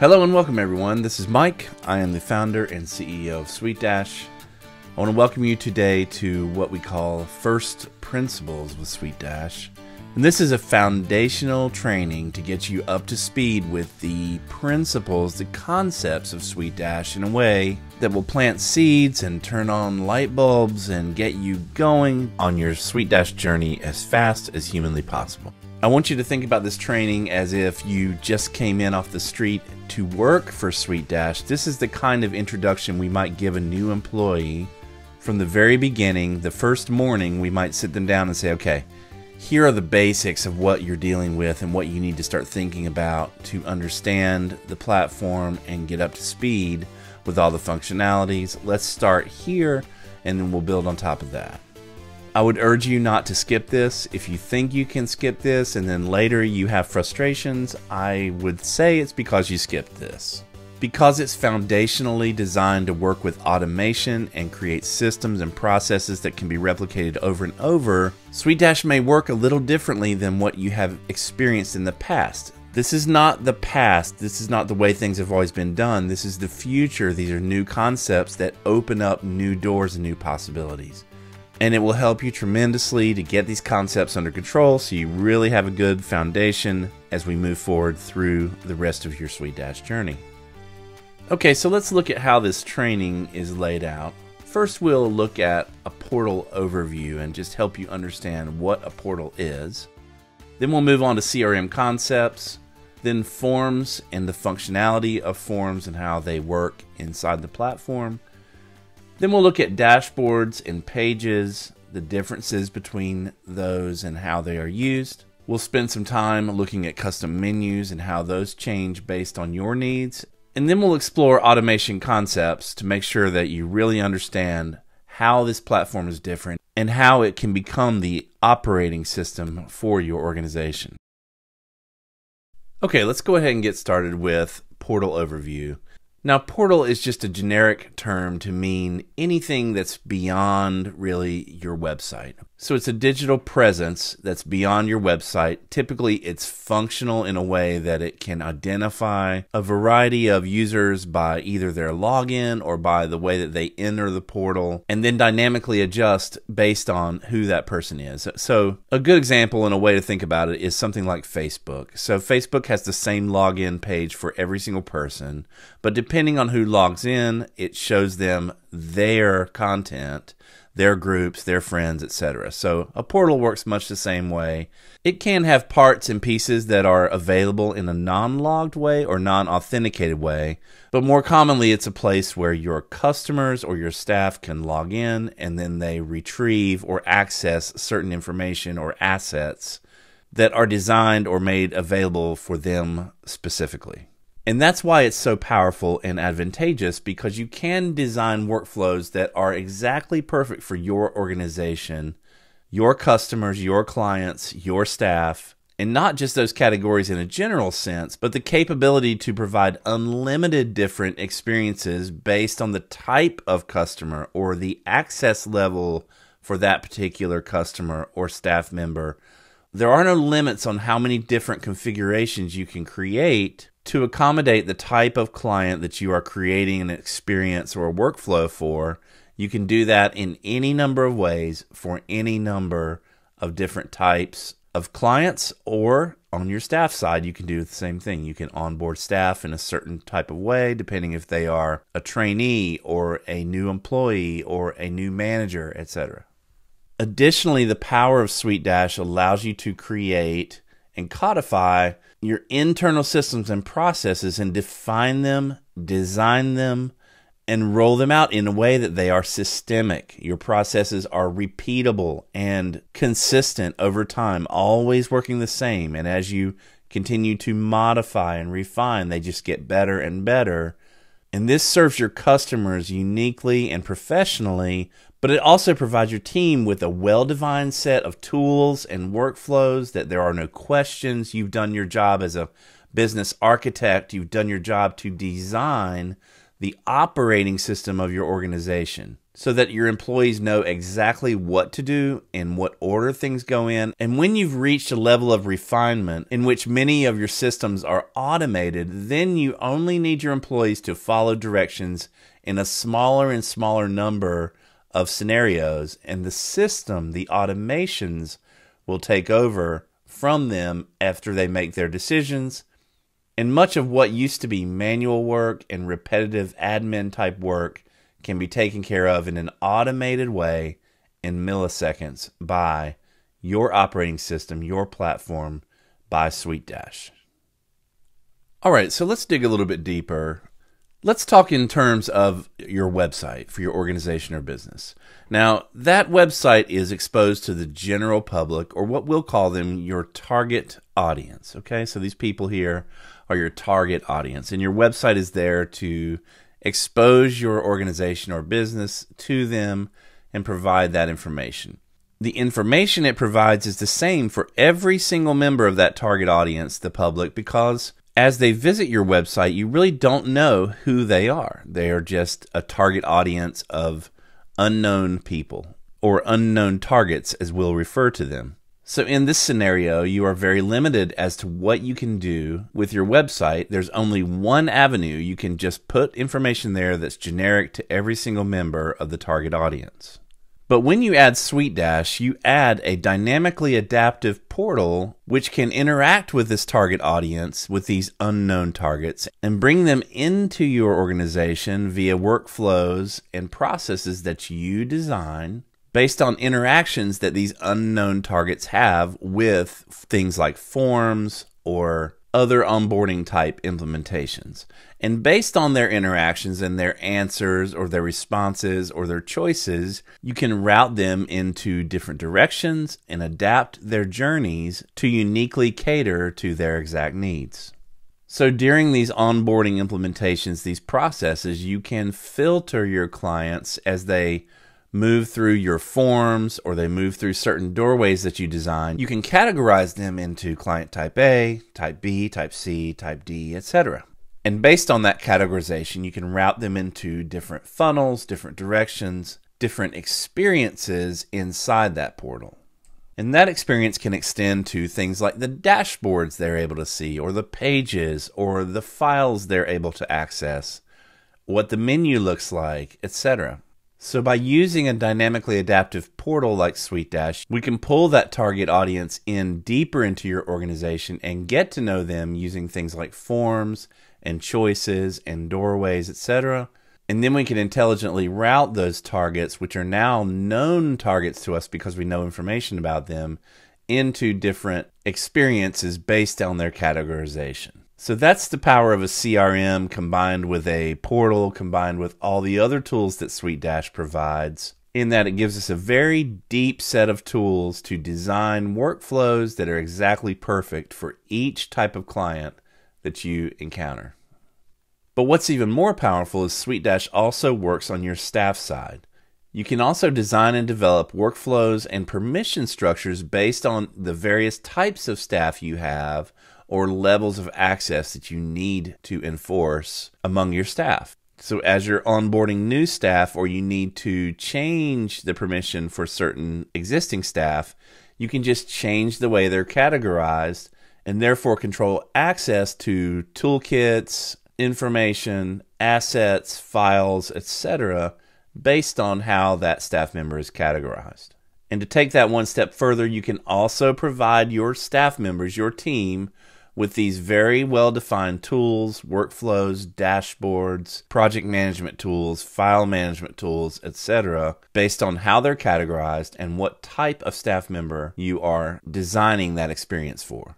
Hello and welcome everyone. This is Mike. I am the founder and CEO of SuiteDash. I want to welcome you today to what we call First Principles with SuiteDash. And this is a foundational training to get you up to speed with the principles, the concepts of SuiteDash in a way that will plant seeds and turn on light bulbs and get you going on your SuiteDash journey as fast as humanly possible. I want you to think about this training as if you just came in off the street to work for SuiteDash. This is the kind of introduction we might give a new employee from the very beginning. The first morning, we might sit them down and say, okay, here are the basics of what you're dealing with and what you need to start thinking about to understand the platform and get up to speed with all the functionalities. Let's start here and then we'll build on top of that. I would urge you not to skip this. If you think you can skip this and then later you have frustrations, I would say it's because you skipped this. Because it's foundationally designed to work with automation and create systems and processes that can be replicated over and over, SuiteDash may work a little differently than what you have experienced in the past. This is not the past. This is not the way things have always been done. This is the future. These are new concepts that open up new doors and new possibilities. And it will help you tremendously to get these concepts under control so you really have a good foundation as we move forward through the rest of your SuiteDash journey. Okay, so let's look at how this training is laid out. First, we'll look at a portal overview and just help you understand what a portal is. Then we'll move on to CRM concepts, then forms and the functionality of forms and how they work inside the platform. Then we'll look at dashboards and pages, the differences between those and how they are used. We'll spend some time looking at custom menus and how those change based on your needs and then we'll explore automation concepts to make sure that you really understand how this platform is different and how it can become the operating system for your organization. Okay, let's go ahead and get started with Portal Overview. Now, portal is just a generic term to mean anything that's beyond really your website. So it's a digital presence that's beyond your website. Typically, it's functional in a way that it can identify a variety of users by either their login or by the way that they enter the portal and then dynamically adjust based on who that person is. So, a good example and a way to think about it is something like Facebook. So, Facebook has the same login page for every single person, but depending on who logs in, it shows them their content their groups, their friends, etc. So a portal works much the same way. It can have parts and pieces that are available in a non logged way or non authenticated way, but more commonly, it's a place where your customers or your staff can log in and then they retrieve or access certain information or assets that are designed or made available for them specifically. And that's why it's so powerful and advantageous because you can design workflows that are exactly perfect for your organization, your customers, your clients, your staff, and not just those categories in a general sense, but the capability to provide unlimited different experiences based on the type of customer or the access level for that particular customer or staff member. There are no limits on how many different configurations you can create to accommodate the type of client that you are creating an experience or a workflow for, you can do that in any number of ways for any number of different types of clients or on your staff side you can do the same thing. You can onboard staff in a certain type of way depending if they are a trainee or a new employee or a new manager etc additionally the power of SuiteDash allows you to create and codify your internal systems and processes and define them, design them, and roll them out in a way that they are systemic. Your processes are repeatable and consistent over time, always working the same. And as you continue to modify and refine, they just get better and better. And this serves your customers uniquely and professionally, but it also provides your team with a well defined set of tools and workflows that there are no questions. You've done your job as a business architect, you've done your job to design the operating system of your organization. so that your employees know exactly what to do and what order things go in. And when you've reached a level of refinement in which many of your systems are automated, then you only need your employees to follow directions in a smaller and smaller number of scenarios, and the system, the automations, will take over from them after they make their decisions. And much of what used to be manual work and repetitive admin type work can be taken care of in an automated way in milliseconds by your operating system, your platform, by SuiteDash. All right, so let's dig a little bit deeper. Let's talk in terms of your website for your organization or business. Now, that website is exposed to the general public, or what we'll call them your target audience. Okay, so these people here are your target audience, and your website is there to expose your organization or business to them and provide that information. The information it provides is the same for every single member of that target audience, the public, because as they visit your website, you really don't know who they are. They are just a target audience of unknown people or unknown targets, as we'll refer to them. So, in this scenario, you are very limited as to what you can do with your website. There's only one avenue. You can just put information there that's generic to every single member of the target audience. But when you add SuiteDash, you add a dynamically adaptive portal which can interact with this target audience, with these unknown targets, and bring them into your organization via workflows and processes that you design based on interactions that these unknown targets have with things like forms or other onboarding type implementations. And based on their interactions and their answers or their responses or their choices, you can route them into different directions and adapt their journeys to uniquely cater to their exact needs. So during these onboarding implementations, these processes, you can filter your clients as they move through your forms or they move through certain doorways that you design, you can categorize them into client type A, type B, type C, type D, etc. And based on that categorization, you can route them into different funnels, different directions, different experiences inside that portal. And that experience can extend to things like the dashboards they're able to see, or the pages, or the files they're able to access, what the menu looks like, etc. So by using a dynamically adaptive portal like SuiteDash, we can pull that target audience in deeper into your organization and get to know them using things like forms and choices and doorways, etc. And then we can intelligently route those targets, which are now known targets to us because we know information about them, into different experiences based on their categorization. So that's the power of a CRM combined with a portal, combined with all the other tools that SuiteDash provides, in that it gives us a very deep set of tools to design workflows that are exactly perfect for each type of client that you encounter. But what's even more powerful is SuiteDash also works on your staff side. You can also design and develop workflows and permission structures based on the various types of staff you have or levels of access that you need to enforce among your staff. So, as you're onboarding new staff or you need to change the permission for certain existing staff, you can just change the way they're categorized and therefore control access to toolkits, information, assets, files, etc., based on how that staff member is categorized. And to take that one step further, you can also provide your staff members, your team, with these very well defined tools, workflows, dashboards, project management tools, file management tools, etc., based on how they're categorized and what type of staff member you are designing that experience for.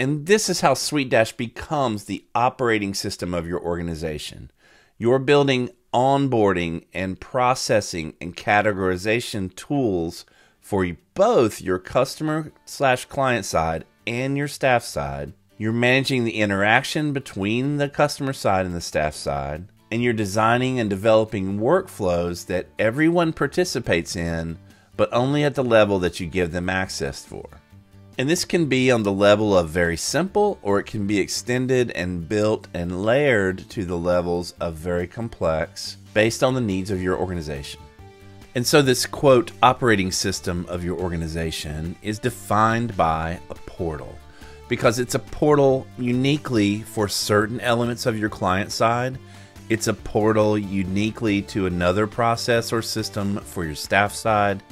And this is how SuiteDash becomes the operating system of your organization. You're building onboarding and processing and categorization tools for both your customer slash client side and your staff side. You're managing the interaction between the customer side and the staff side. And you're designing and developing workflows that everyone participates in, but only at the level that you give them access for. And this can be on the level of very simple, or it can be extended and built and layered to the levels of very complex based on the needs of your organization. And so, this quote, operating system of your organization is defined by a portal because it's a portal uniquely for certain elements of your client side. It's a portal uniquely to another process or system for your staff side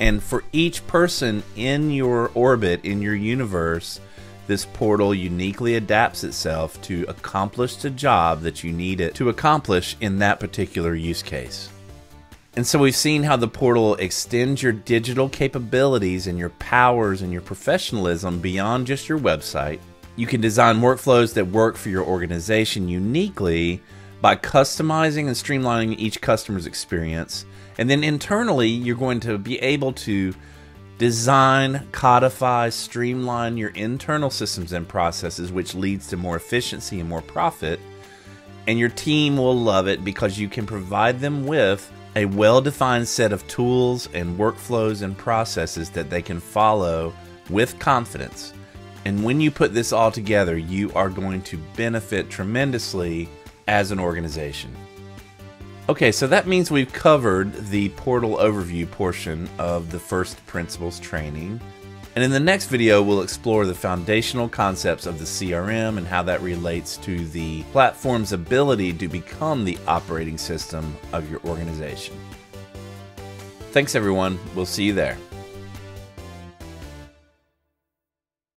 and for each person in your orbit, in your universe, this portal uniquely adapts itself to accomplish the job that you need it to accomplish in that particular use case. And so we've seen how the portal extends your digital capabilities and your powers and your professionalism beyond just your website. You can design workflows that work for your organization uniquely by customizing and streamlining each customer's experience and then internally, you're going to be able to design, codify, streamline your internal systems and processes, which leads to more efficiency and more profit. And your team will love it because you can provide them with a well defined set of tools and workflows and processes that they can follow with confidence. And when you put this all together, you are going to benefit tremendously as an organization. Okay, so that means we've covered the portal overview portion of the first principles training. And in the next video, we'll explore the foundational concepts of the CRM and how that relates to the platform's ability to become the operating system of your organization. Thanks, everyone. We'll see you there.